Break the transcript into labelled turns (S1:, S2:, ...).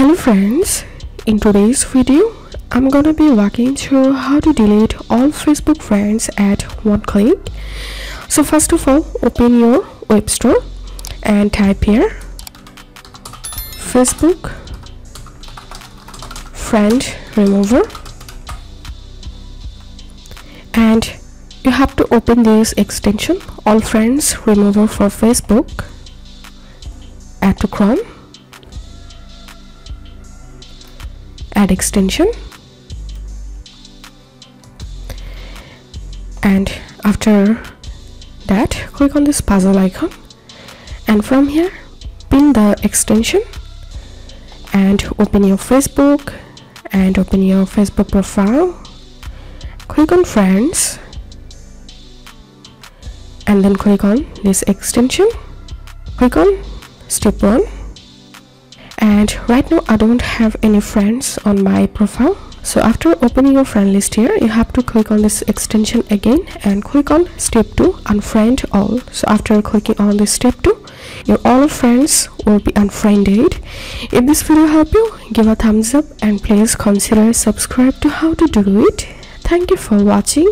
S1: hello friends. In today's video i'm gonna be walking through how to delete all facebook friends at one click. So first of all open your web store and type here facebook friend remover. And you have to open this extension all friends remover for facebook add to chrome add extension. And after that click on this puzzle icon. And from here pin the extension and open your facebook and open your facebook profile. Click on friends and then click on this extension. Click on step 1 and right now I don't have any friends on my profile. So after opening your friend list here you have to click on this extension again and click on step 2 unfriend all. So after clicking on this step 2 your all friends will be unfriended. If this video helped you give a thumbs up and please consider subscribe to how to do it. Thank you for watching